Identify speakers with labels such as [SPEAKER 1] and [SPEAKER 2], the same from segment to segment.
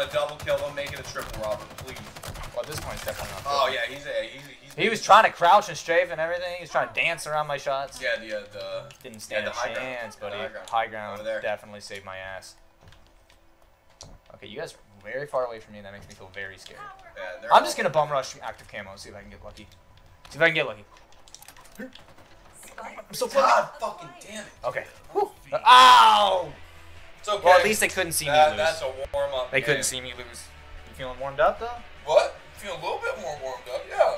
[SPEAKER 1] A double kill, don't make it a triple, Robert, please.
[SPEAKER 2] Well, at this point, it's definitely not.
[SPEAKER 1] Oh yeah, he's a he's, he's
[SPEAKER 2] He was trying to crouch and strafe and everything. He was trying to dance around my shots.
[SPEAKER 1] Yeah, the uh, the
[SPEAKER 2] Didn't stand
[SPEAKER 1] Yeah,
[SPEAKER 2] a
[SPEAKER 1] the high ground.
[SPEAKER 2] chance,
[SPEAKER 1] Yeah,
[SPEAKER 2] buddy.
[SPEAKER 1] high ground.
[SPEAKER 2] High ground
[SPEAKER 1] Over there.
[SPEAKER 2] definitely saved my ass. Okay, you guys are very far away from me. That makes me feel very scared.
[SPEAKER 1] yeah,
[SPEAKER 2] I'm just gonna bum rush active camo. and See if I can get lucky. See if I can get lucky. I'm so close.
[SPEAKER 1] God fucking damn it.
[SPEAKER 2] Okay. Whew. Ow!
[SPEAKER 1] It's okay.
[SPEAKER 2] Well, at least they couldn't see me lose.
[SPEAKER 1] that's a warm up.
[SPEAKER 2] They couldn't see me lose. You feeling warmed up though?
[SPEAKER 1] What? Feel a little bit more warmed up, yeah.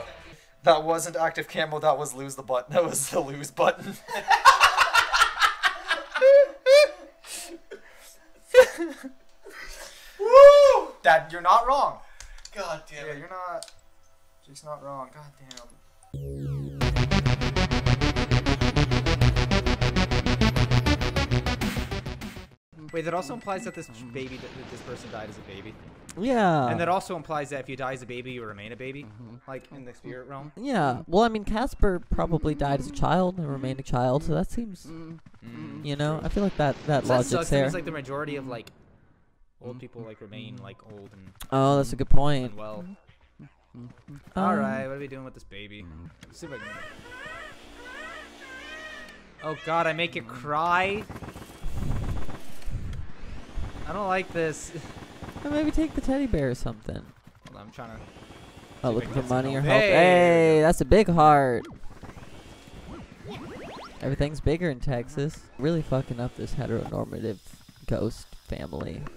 [SPEAKER 2] That wasn't active camo. That was lose the button. That was the lose button.
[SPEAKER 1] Woo!
[SPEAKER 2] Dad, you're not wrong.
[SPEAKER 1] God damn
[SPEAKER 2] Yeah, you're not. Jake's not wrong. God damn.
[SPEAKER 3] Wait, that also implies that this baby, that, this person died as a baby,
[SPEAKER 4] Yeah.
[SPEAKER 3] and that also implies that if you die as a baby, you remain a baby, mm-hmm. like in the spirit realm.
[SPEAKER 4] yeah. Well, I mean, Casper probably died as a child and remained a child, so that seems, mm-hmm. Mm-hmm. you know, I feel like that that
[SPEAKER 3] So
[SPEAKER 4] logic's there.
[SPEAKER 3] Seems like the majority of like old people like remain like old and
[SPEAKER 4] oh, that's a good point.
[SPEAKER 3] unwell.
[SPEAKER 4] Um,
[SPEAKER 3] All right, what are we doing with this baby? Let's see if I can. Oh God, I make it cry. I don't like this.
[SPEAKER 4] Or maybe take the teddy bear or something.
[SPEAKER 3] I'm trying to.
[SPEAKER 4] Oh, looking for money or
[SPEAKER 3] help. Hey,
[SPEAKER 4] Hey, that's a big heart. Everything's bigger in Texas. Really fucking up this heteronormative ghost family.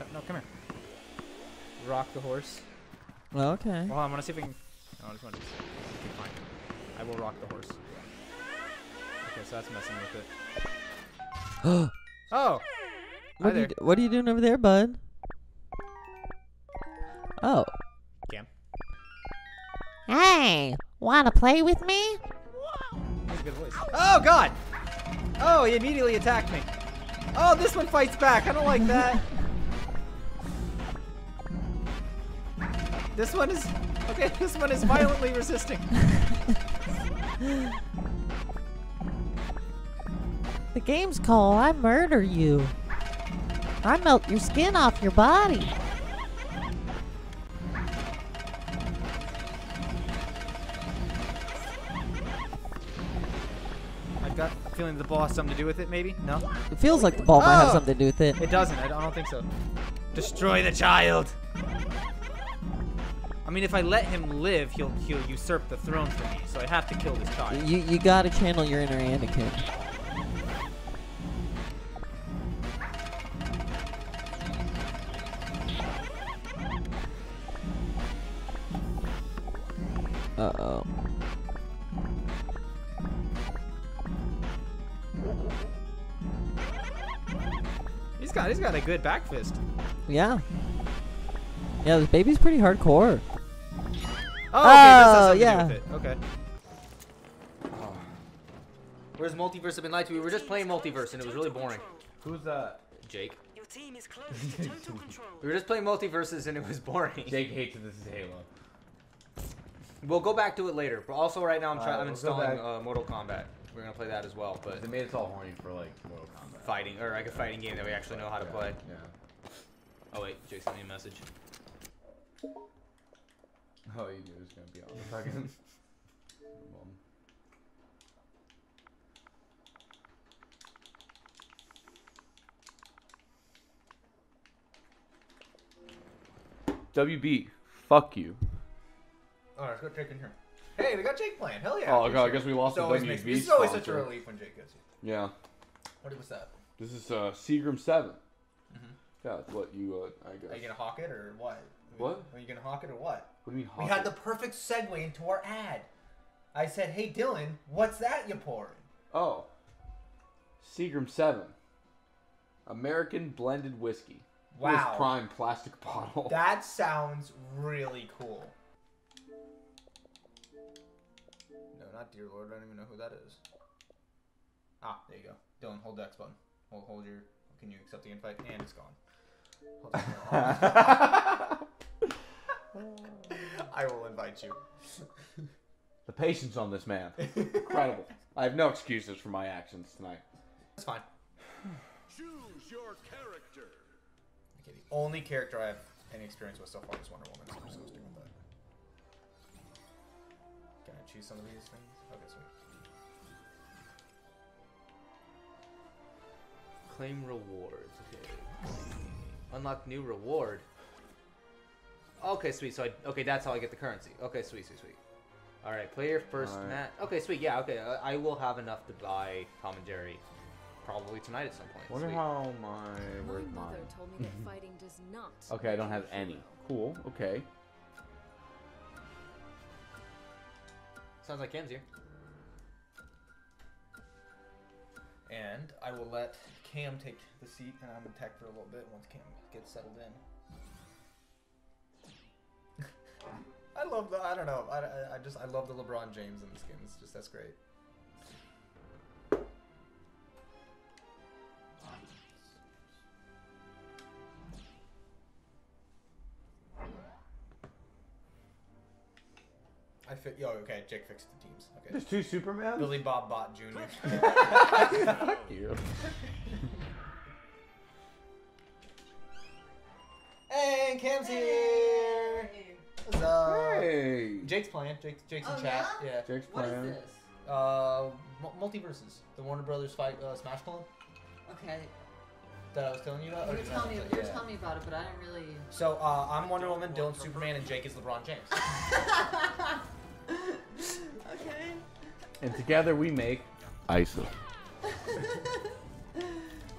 [SPEAKER 3] Oh, no, come here. Rock the horse.
[SPEAKER 4] Okay.
[SPEAKER 3] Well, I want to see if we can. No, I just want to. I will rock the horse. Okay, that's messing with it.
[SPEAKER 4] Oh.
[SPEAKER 3] oh, hi
[SPEAKER 4] are you, what are you doing over there, bud? Oh.
[SPEAKER 3] Cam.
[SPEAKER 5] Hey, wanna play with me?
[SPEAKER 3] That's a good voice. Oh God! Oh, he immediately attacked me. Oh, this one fights back. I don't like that. this one is okay. This one is violently resisting.
[SPEAKER 5] Game's called I Murder You. I melt your skin off your body.
[SPEAKER 3] I've got a feeling the ball has something to do with it. Maybe no.
[SPEAKER 4] It feels like the ball might have
[SPEAKER 3] Oh!
[SPEAKER 4] something to do with it.
[SPEAKER 3] It doesn't. I don't, I don't think so. Destroy the child. I mean, if I let him live, he'll he'll usurp the throne for me. So I have to kill this child.
[SPEAKER 4] You you gotta channel your inner Anakin.
[SPEAKER 3] Got he's got a good back fist.
[SPEAKER 4] Yeah. Yeah, this baby's pretty hardcore.
[SPEAKER 3] Oh, okay, this
[SPEAKER 4] Oh, yeah.
[SPEAKER 3] to do with it. Okay. Where's multiverse have been lied to? We were just playing multiverse and it was really boring.
[SPEAKER 6] Who's that?
[SPEAKER 3] Jake.
[SPEAKER 7] Your team is close to total control.
[SPEAKER 3] We were just playing MultiVersus and it was boring.
[SPEAKER 6] Jake hates that this is Halo.
[SPEAKER 3] We'll go back to it later. But also right now I'm trying.
[SPEAKER 6] Alright,
[SPEAKER 3] I'm
[SPEAKER 6] we'll
[SPEAKER 3] installing uh, Mortal Kombat. We're gonna play that as well, but
[SPEAKER 6] They made us all horny for like Mortal Kombat.
[SPEAKER 3] fighting or like a fighting game that we actually know how to
[SPEAKER 6] Yeah,
[SPEAKER 3] play.
[SPEAKER 6] Yeah.
[SPEAKER 3] Oh wait, Jake sent me a message.
[SPEAKER 6] Oh, you knew it was gonna be on the fucking. Bum. WB, fuck you.
[SPEAKER 2] All right, let's go Jake in here. Hey, we got Jake playing. Hell yeah.
[SPEAKER 6] Oh god, I guess we lost the WB
[SPEAKER 2] this is always such a relief when Jake gets here.
[SPEAKER 6] Yeah,
[SPEAKER 2] What was that?
[SPEAKER 6] this is uh, Seagram 7
[SPEAKER 2] Mm-hmm.
[SPEAKER 6] Yeah, that's what you. Uh, I guess.
[SPEAKER 2] Are you gonna hawk it or what?
[SPEAKER 6] What?
[SPEAKER 2] Are you gonna hawk it or what?
[SPEAKER 6] What do you mean?
[SPEAKER 2] We had
[SPEAKER 6] it?
[SPEAKER 2] the perfect segue into our ad. I said, "Hey Dylan, what's that you're pouring?"
[SPEAKER 6] Oh. Seagram 7. American blended whiskey. This
[SPEAKER 2] Wow.
[SPEAKER 6] prime plastic bottle.
[SPEAKER 2] That sounds really cool. No, dear lord. I don't even know who that is. Ah, there you go. Dylan, hold the X button. Hold, hold your. Can you accept the invite? And it's gone. I will invite you.
[SPEAKER 6] the patience on this man. Incredible. I have no excuses for my actions tonight.
[SPEAKER 2] That's fine.
[SPEAKER 8] Choose your character.
[SPEAKER 2] Okay, the only character I have any experience with so far is Wonder Woman, so I'm just gonna stick with that. Can I choose some of these things? Okay, sweet.
[SPEAKER 9] Claim rewards. Okay. Unlock new reward. Okay, sweet. So I okay, that's how I get the currency. Okay, sweet, sweet, sweet. All right, play your first
[SPEAKER 6] Alright.
[SPEAKER 9] match. Okay, sweet. Yeah, okay. I, I will have enough to buy Tom and Jerry probably tonight at some point.
[SPEAKER 6] Wonder
[SPEAKER 9] Sweet.
[SPEAKER 6] how my
[SPEAKER 10] My mother
[SPEAKER 6] mine?
[SPEAKER 10] told me that fighting does not.
[SPEAKER 6] Okay, I don't have any. Cool. Okay.
[SPEAKER 9] Sounds like Cam's here.
[SPEAKER 2] And I will let Cam take the seat, and I'm gonna tech for a little bit once Cam gets settled in. I love the. I don't know. I, I, I just I love the LeBron James in the skins. Just that's great. I fit. Yo, okay. Jake fixed the teams. Okay.
[SPEAKER 6] There's two Superman.
[SPEAKER 2] Billy Bob Bot Jr.
[SPEAKER 6] Fuck you.
[SPEAKER 2] and Cam's here. What's up?
[SPEAKER 6] Hey.
[SPEAKER 2] Jake's playing. Jake's, Jake's
[SPEAKER 5] Oh,
[SPEAKER 2] in chat.
[SPEAKER 5] yeah?
[SPEAKER 2] Yeah.
[SPEAKER 6] Jake's
[SPEAKER 5] What is
[SPEAKER 6] playing.
[SPEAKER 5] this?
[SPEAKER 2] Uh, Mul- MultiVersus. The Warner Brothers fight uh, Smash clone
[SPEAKER 5] Okay.
[SPEAKER 2] that I was telling you about.
[SPEAKER 5] You
[SPEAKER 2] Or
[SPEAKER 5] were
[SPEAKER 2] did
[SPEAKER 5] telling me, you were
[SPEAKER 2] yeah.
[SPEAKER 5] telling me about it, but I didn't really.
[SPEAKER 2] So uh, I'm Wonder Woman, Dylan's Superman, and Jake is LeBron James.
[SPEAKER 5] okay.
[SPEAKER 6] And together we make ISO.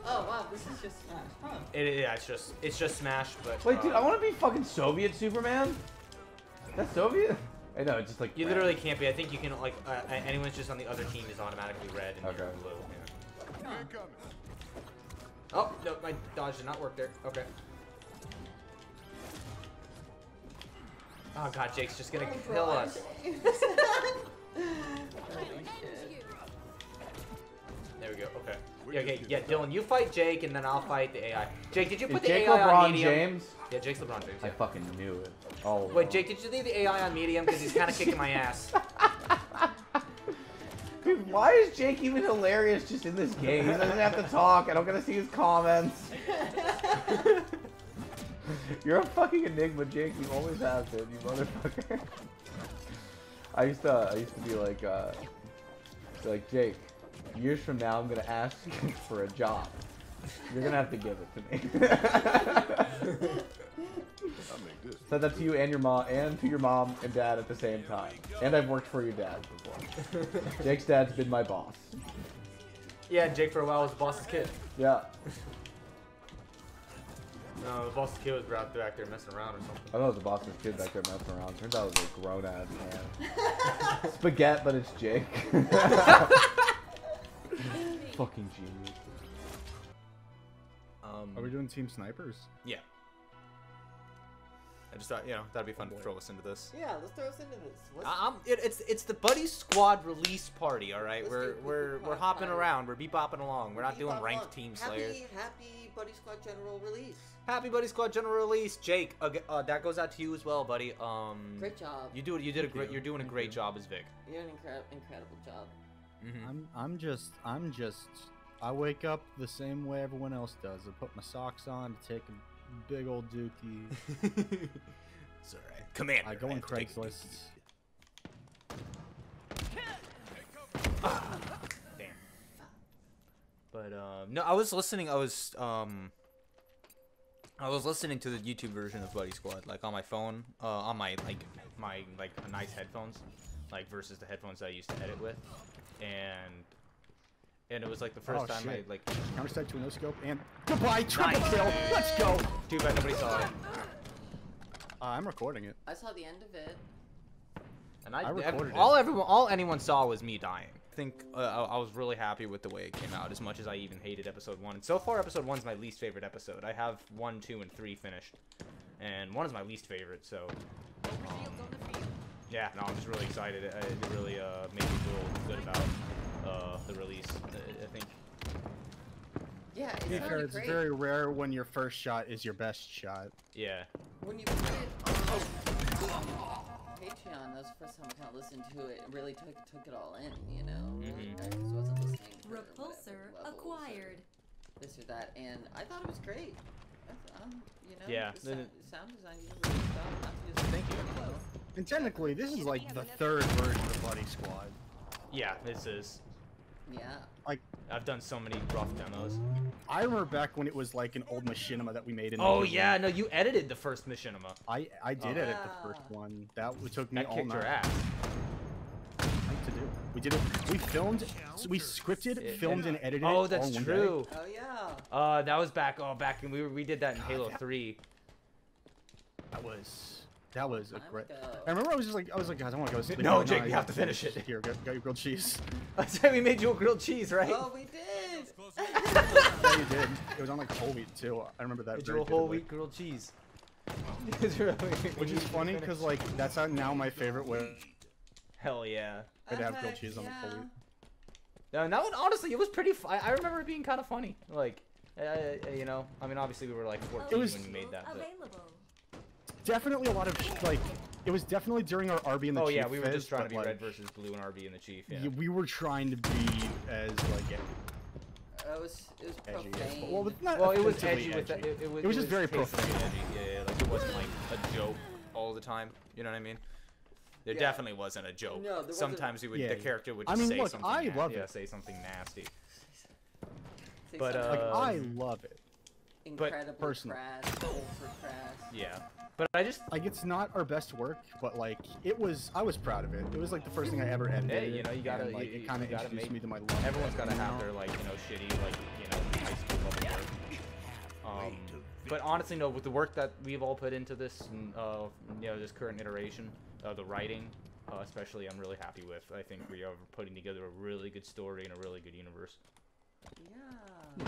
[SPEAKER 5] Oh wow, this is just Smash, huh?
[SPEAKER 9] It, yeah, it's just it's just Smash, but
[SPEAKER 6] Wait, dude,
[SPEAKER 9] uh,
[SPEAKER 6] I want to be fucking Soviet Superman. That's Soviet. I know, it's just like
[SPEAKER 9] You
[SPEAKER 6] red.
[SPEAKER 9] literally can't be. I think you can like uh, anyone's just on the other team is automatically red and
[SPEAKER 6] Okay.
[SPEAKER 9] blue. Yeah. Oh no, my dodge did not work there. Okay. Oh god, Jake's just gonna kill us. There we go. Okay. Yeah, okay. Yeah, Dylan, you fight Jake, and then I'll fight the AI. Jake, did you
[SPEAKER 6] Is
[SPEAKER 9] put the
[SPEAKER 6] Jake
[SPEAKER 9] AI on
[SPEAKER 6] LeBron
[SPEAKER 9] medium?
[SPEAKER 6] James?
[SPEAKER 9] Yeah, Jake's LeBron James.
[SPEAKER 6] I fucking knew it. Oh.
[SPEAKER 9] Wait, Jake, did you leave the AI on medium? Because he's kind of kicking my ass.
[SPEAKER 6] Dude, why is Jake even hilarious just in this game? He doesn't have to talk. I don't gotta see his comments. You're a fucking enigma, Jake. You always have been, you motherfucker. I used to, I used to be like, uh, be like Jake. Years from now, I'm gonna ask you for a job. You're gonna have to give it to me. Said that to you and your mom, and to your mom and dad at the same time. And I've worked for your dad before. Jake's dad's been my boss.
[SPEAKER 9] yeah, Jake for a while was the boss's kid.
[SPEAKER 6] Yeah.
[SPEAKER 9] No, the boss's kid was out back there messing around or something.
[SPEAKER 6] I thought it was the boss's kid back there messing around. Turns out it was a grown ass man. Spaghetti, but it's Jake. Fucking genius.
[SPEAKER 9] Um,
[SPEAKER 3] Are we doing Team Snipers?
[SPEAKER 2] yeah. I just thought, you know, that'd be fun to throw us into this.
[SPEAKER 5] Yeah, let's throw us into this. What's
[SPEAKER 2] I- I'm, it, it's it's the Buddy Squad release party, all right.
[SPEAKER 5] Let's
[SPEAKER 2] We're
[SPEAKER 5] do
[SPEAKER 2] we're we're hopping
[SPEAKER 5] party.
[SPEAKER 2] around. We're bebopping along. We're not doing ranked
[SPEAKER 5] One.
[SPEAKER 2] team
[SPEAKER 5] happy,
[SPEAKER 2] slayer.
[SPEAKER 5] Happy Buddy Squad General release.
[SPEAKER 2] Happy Buddy Squad general release, Jake. Uh, uh, that goes out to you as well, buddy. Um,
[SPEAKER 5] Great job.
[SPEAKER 2] You do you did a
[SPEAKER 3] Thank
[SPEAKER 2] great.
[SPEAKER 3] you.
[SPEAKER 2] You're doing a great
[SPEAKER 3] you.
[SPEAKER 2] job as Vic.
[SPEAKER 5] You're doing an incre- incredible job.
[SPEAKER 2] Mm-hmm.
[SPEAKER 3] I'm I'm just I'm just I wake up the same way everyone else does. I put my socks on to take a big old dookie.
[SPEAKER 2] it's all right. Commander.
[SPEAKER 3] I go on
[SPEAKER 2] have to take
[SPEAKER 3] Craigslist.
[SPEAKER 2] Damn. But um, no, I was listening. I was um, I was listening to the YouTube version of Buddy Squad, like on my phone, uh, on my like my like nice headphones, like versus the headphones I used to edit with, and and it was like the first
[SPEAKER 3] Oh,
[SPEAKER 2] time
[SPEAKER 3] shit.
[SPEAKER 2] I like.
[SPEAKER 3] Counter strike to a no scope and goodbye triple
[SPEAKER 2] Nice.
[SPEAKER 3] kill. Let's go.
[SPEAKER 2] Too bad nobody saw it.
[SPEAKER 3] Uh, I'm recording it.
[SPEAKER 5] I saw the end of it.
[SPEAKER 2] And I,
[SPEAKER 3] I recorded it.
[SPEAKER 2] all everyone, all anyone saw was me dying. I think uh, I, I was really happy with the way it came out, as much as I even hated episode one. And so far, episode one's my least favorite episode. I have one, two, and three finished, and one is my least favorite. So, um, yeah, no, I'm just really excited. It, it really uh, made me feel good about uh, the release. I, I think.
[SPEAKER 5] Yeah, it
[SPEAKER 3] To be it's very rare when your first shot is your best shot.
[SPEAKER 2] Yeah.
[SPEAKER 5] When you put it on that was the first time I kind of listened to it and really took took it all in, you know?
[SPEAKER 2] Mhm.
[SPEAKER 5] I just wasn't listening. for
[SPEAKER 10] Repulsor
[SPEAKER 5] level, so-
[SPEAKER 10] acquired.
[SPEAKER 4] this or that, and I thought it was great. Um, you know,
[SPEAKER 2] Yeah,
[SPEAKER 4] the
[SPEAKER 2] the-
[SPEAKER 4] sound, sound design you really good job. Not to just
[SPEAKER 2] Thank you.
[SPEAKER 4] well.
[SPEAKER 8] And technically, this is like the third version of Buddy Squad.
[SPEAKER 2] Yeah, this is.
[SPEAKER 4] Yeah.
[SPEAKER 2] Like I've done so many rough demos.
[SPEAKER 8] I remember back when it was like an old machinima that we made in.
[SPEAKER 2] Oh
[SPEAKER 8] the
[SPEAKER 2] yeah, no, you edited the first machinima.
[SPEAKER 8] I I did
[SPEAKER 2] Oh.
[SPEAKER 8] edit the first one. That took me
[SPEAKER 2] That
[SPEAKER 8] all
[SPEAKER 2] kicked
[SPEAKER 8] night
[SPEAKER 2] your ass.
[SPEAKER 8] to do. We did it. We filmed. So we scripted,
[SPEAKER 2] It-
[SPEAKER 8] filmed, and edited.
[SPEAKER 2] Oh, that's
[SPEAKER 8] in day.
[SPEAKER 2] true.
[SPEAKER 4] Oh yeah.
[SPEAKER 2] Uh, that was back. Oh, back and we were, we did that in Halo Three.
[SPEAKER 8] That was that was a great. I remember I was just like I was like guys I want to go. sleep."
[SPEAKER 2] No,
[SPEAKER 8] They're
[SPEAKER 2] Jake,
[SPEAKER 8] like,
[SPEAKER 2] we have to finish it.
[SPEAKER 8] Here, got, got your grilled cheese.
[SPEAKER 2] I said we made you a grilled cheese, right?
[SPEAKER 4] Oh, we did.
[SPEAKER 8] yeah, you did. It was on like whole wheat too. I remember that.
[SPEAKER 2] Did you a whole
[SPEAKER 8] vividly.
[SPEAKER 2] wheat grilled cheese?
[SPEAKER 8] Which is funny because like that's now my favorite way
[SPEAKER 2] Hell yeah.
[SPEAKER 8] to have grilled cheese on the whole
[SPEAKER 4] yeah.
[SPEAKER 8] wheat.
[SPEAKER 2] No, that one honestly, it was pretty. Fu- I, I remember it being kind of funny. Like, uh, you know, I mean, obviously we were like 14
[SPEAKER 8] was-
[SPEAKER 2] when we made that. But...
[SPEAKER 10] Available.
[SPEAKER 8] Definitely a lot of like. It was definitely during our RB and the
[SPEAKER 2] Oh
[SPEAKER 8] Chief
[SPEAKER 2] yeah, we were
[SPEAKER 8] phase,
[SPEAKER 2] just trying to be
[SPEAKER 8] like,
[SPEAKER 2] red versus blue and RB and the Chief. Yeah.
[SPEAKER 8] y- we were trying to be as like
[SPEAKER 4] It was it was
[SPEAKER 8] edgy as
[SPEAKER 4] profane.
[SPEAKER 8] well, not
[SPEAKER 2] Well, it was
[SPEAKER 8] offensively
[SPEAKER 2] edgy with that.
[SPEAKER 8] edgy.
[SPEAKER 2] It, it was,
[SPEAKER 8] It was just very profane.
[SPEAKER 2] edgy. Yeah, yeah, like it wasn't like a joke all the time. You know what I mean? There
[SPEAKER 4] Yeah.
[SPEAKER 2] definitely wasn't a joke.
[SPEAKER 4] No, there wasn't-
[SPEAKER 2] Sometimes we would,
[SPEAKER 8] Yeah,
[SPEAKER 2] the character would
[SPEAKER 8] I
[SPEAKER 2] just
[SPEAKER 8] mean,
[SPEAKER 2] say
[SPEAKER 8] look,
[SPEAKER 2] something.
[SPEAKER 8] I
[SPEAKER 2] na-
[SPEAKER 8] love
[SPEAKER 2] yeah,
[SPEAKER 8] it.
[SPEAKER 2] say something nasty.
[SPEAKER 4] Say
[SPEAKER 2] but,
[SPEAKER 4] something
[SPEAKER 8] like
[SPEAKER 2] uh,
[SPEAKER 8] I love it.
[SPEAKER 4] incredibly
[SPEAKER 8] personally-
[SPEAKER 4] crass, ultra crass.
[SPEAKER 2] Yeah, but I just
[SPEAKER 8] Like it's not our best work, but like it was. I was proud of it. It was like the first thing I ever edited.
[SPEAKER 2] Hey, you know, you gotta-
[SPEAKER 8] and, like
[SPEAKER 2] you-
[SPEAKER 8] it kind of introduced
[SPEAKER 2] make-
[SPEAKER 8] me to my love.
[SPEAKER 2] everyone's got to have
[SPEAKER 8] you
[SPEAKER 2] their like you know shitty like you know high school level work. Um, but honestly, no, with the work that we've all put into this, uh, you know, this current iteration, uh, the writing, uh, especially, I'm really happy with. I think we are putting together a really good story and a really good universe.
[SPEAKER 4] Yeah.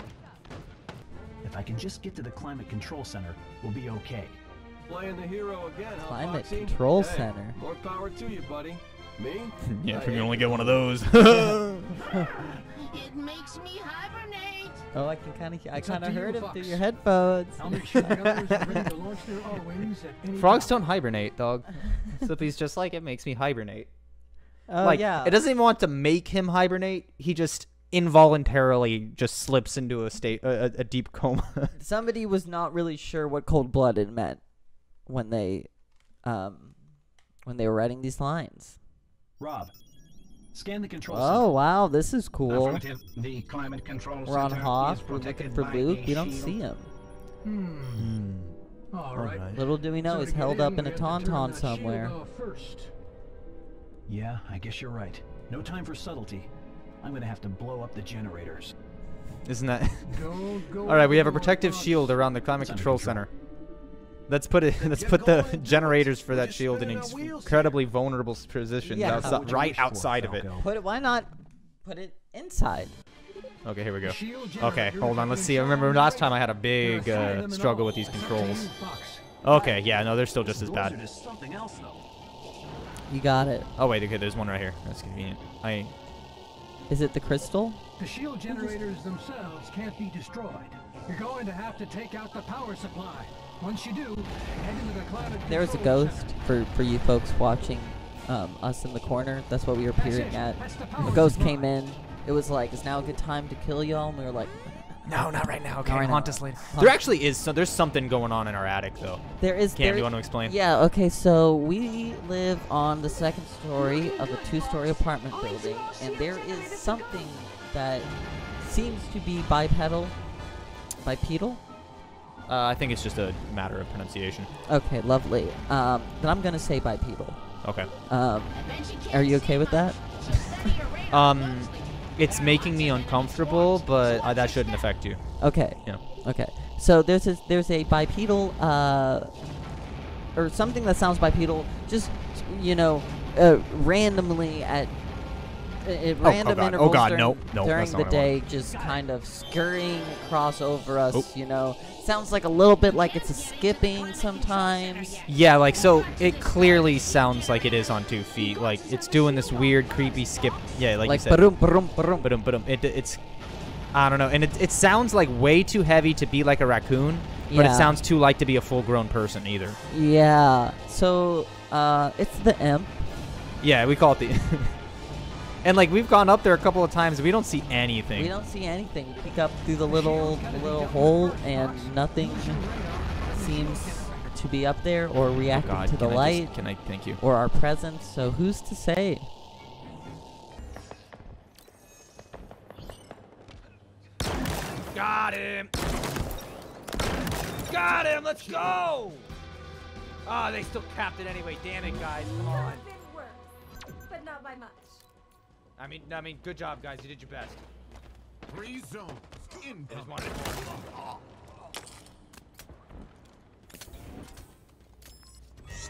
[SPEAKER 11] If I can just get to the climate control center, we'll be okay.
[SPEAKER 12] Playing the hero again, huh,
[SPEAKER 4] Climate
[SPEAKER 12] Foxy?
[SPEAKER 4] Control
[SPEAKER 12] Hey,
[SPEAKER 4] Center.
[SPEAKER 12] More power to you, buddy. Me?
[SPEAKER 2] Yeah, if we can only get one of those.
[SPEAKER 10] It makes me hibernate.
[SPEAKER 4] Oh, I can kind of I
[SPEAKER 12] It's
[SPEAKER 4] kind of
[SPEAKER 12] to you,
[SPEAKER 4] heard him through your headphones.
[SPEAKER 12] I'll make sure the others are ready to launch their Arwings at any
[SPEAKER 3] Frogs don't hibernate, dog. Slippy's just like it makes me hibernate.
[SPEAKER 4] Oh
[SPEAKER 3] like
[SPEAKER 4] yeah.
[SPEAKER 3] it doesn't even want to make him hibernate. He just involuntarily just slips into a state a, a- a deep coma.
[SPEAKER 4] Somebody was not really sure what cold-blooded meant when they um when they were writing these lines.
[SPEAKER 11] Rob, scan the control
[SPEAKER 4] Oh
[SPEAKER 11] center.
[SPEAKER 4] wow, this is cool.
[SPEAKER 11] The climate control
[SPEAKER 4] We're on
[SPEAKER 11] center is
[SPEAKER 4] We're looking
[SPEAKER 11] protected
[SPEAKER 4] for
[SPEAKER 11] by
[SPEAKER 4] Luke. We don't
[SPEAKER 11] shield.
[SPEAKER 4] see him.
[SPEAKER 12] Hmm. All right.
[SPEAKER 4] Little do we know,
[SPEAKER 12] So
[SPEAKER 4] he's
[SPEAKER 12] to get
[SPEAKER 4] held up
[SPEAKER 12] in,
[SPEAKER 4] in a
[SPEAKER 12] we have to turn
[SPEAKER 4] tauntaun somewhere.
[SPEAKER 12] first.
[SPEAKER 11] Yeah, I guess you're right. No time for subtlety. I'm gonna have to blow up the generators.
[SPEAKER 3] Isn't that?
[SPEAKER 12] Go, go,
[SPEAKER 3] All right, we have a protective
[SPEAKER 12] Fox.
[SPEAKER 3] shield around the climate control
[SPEAKER 11] control.
[SPEAKER 3] center. Let's put it. Let's put the generators for that shield in
[SPEAKER 12] spinning our
[SPEAKER 3] ex-
[SPEAKER 12] wheels
[SPEAKER 3] incredibly vulnerable s- positions
[SPEAKER 4] Yeah.
[SPEAKER 3] outside,
[SPEAKER 11] What would you
[SPEAKER 3] right outside of it.
[SPEAKER 4] Put it. Why not put it inside?
[SPEAKER 3] Okay, here we go. Okay, hold on. Let's see. I remember last time I had a big
[SPEAKER 12] There are three of
[SPEAKER 3] uh, struggle with these
[SPEAKER 12] It's up to
[SPEAKER 3] controls. Okay, yeah, no, they're still just as bad.
[SPEAKER 11] are just something else, though.
[SPEAKER 4] You got it.
[SPEAKER 3] Oh wait, okay, there's one right here. That's convenient. I
[SPEAKER 4] Is it the crystal?
[SPEAKER 12] The shield generators themselves can't be destroyed. You're going to have to take out the power supply. Once you do, head into the climate
[SPEAKER 4] There was a ghost for for you folks watching um, us in the corner. That's what we were peering at. A ghost came in. It was like, "Is now a good time to kill y'all?" And we were like,
[SPEAKER 3] no, not right now. Okay,
[SPEAKER 4] right
[SPEAKER 3] haunt
[SPEAKER 4] now.
[SPEAKER 3] us later.
[SPEAKER 4] Haunt-
[SPEAKER 3] There actually is. So there's something going on in our attic though.
[SPEAKER 4] "There is."
[SPEAKER 3] Cam,
[SPEAKER 4] there
[SPEAKER 3] you want to explain?
[SPEAKER 4] Yeah, okay, so we live on the second story of a two story apartment building, and there is something that seems to be bipedal. Bipedal?
[SPEAKER 3] Uh, I think it's just a matter of pronunciation.
[SPEAKER 4] Okay, lovely. Um, then I'm gonna say bipedal.
[SPEAKER 3] Okay.
[SPEAKER 4] Um, are you okay with that?
[SPEAKER 3] Um, it's making me uncomfortable, but uh, that shouldn't affect you.
[SPEAKER 4] Okay.
[SPEAKER 3] Yeah.
[SPEAKER 4] Okay. So there's a, there's a bipedal uh, or something that sounds bipedal, just you know, uh, randomly at at
[SPEAKER 3] oh
[SPEAKER 4] random
[SPEAKER 3] God. Oh,
[SPEAKER 4] intervals
[SPEAKER 3] God,
[SPEAKER 4] during,
[SPEAKER 3] nope, nope,
[SPEAKER 4] during the
[SPEAKER 3] not what I
[SPEAKER 4] day, just kind of scurrying across over us.
[SPEAKER 3] Oh.
[SPEAKER 4] You know, sounds like a little bit like it's a skipping sometimes.
[SPEAKER 3] Yeah, like so it clearly sounds like it is on two feet. Like it's doing this weird, creepy skip. Yeah, like,
[SPEAKER 4] Like
[SPEAKER 3] you said.
[SPEAKER 4] ba-dum, ba-dum, ba-dum.
[SPEAKER 3] Ba-dum, ba-dum. It, it's I don't know, and it, it sounds like way too heavy to be like a raccoon, but
[SPEAKER 4] Yeah.
[SPEAKER 3] it sounds too light to be a full-grown person either.
[SPEAKER 4] Yeah. So uh, it's the imp.
[SPEAKER 3] Yeah, we call it the.
[SPEAKER 2] And like we've gone up there a couple of times, we don't see anything.
[SPEAKER 4] We don't see anything. We peek up through the little the little hole, and nothing seems to be up there or reacting
[SPEAKER 2] God,
[SPEAKER 4] to the
[SPEAKER 2] can I just-
[SPEAKER 4] light
[SPEAKER 2] can I- thank you.
[SPEAKER 4] or our presence. So who's to say?
[SPEAKER 2] Got him. Got him. Let's go. Ah, they still capped it anyway. Damn it, guys. Come on.
[SPEAKER 13] but not by much.
[SPEAKER 2] I mean, I mean, good job, guys. You did your best.
[SPEAKER 14] Free zone.
[SPEAKER 2] I just wanted more.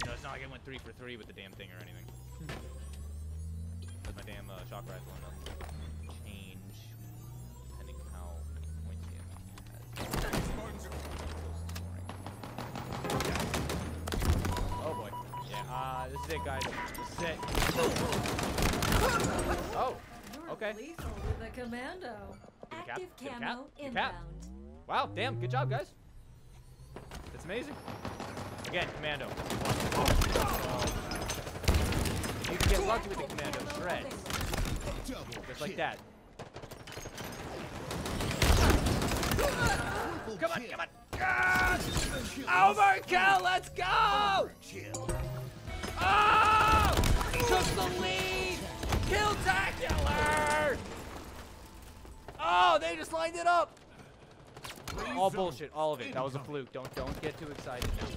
[SPEAKER 2] You know, it's not like I went three for three with the damn thing or anything. With my damn uh, shock rifle and this is it, guys. This is it. Oh, okay.
[SPEAKER 13] Lethal with a commando. Active
[SPEAKER 2] cap?
[SPEAKER 13] camo
[SPEAKER 2] Get a cap?
[SPEAKER 13] inbound.
[SPEAKER 2] Wow, damn, good job, guys. That's amazing. Again, commando. You can get lucky with the commando shreds. Just like that. Come on, come on. Overkill, let's go! Oh! Took the lead! Killtacular! Oh, they just lined it up! All bullshit, all of it. That was a fluke. Don't don't get too excited now.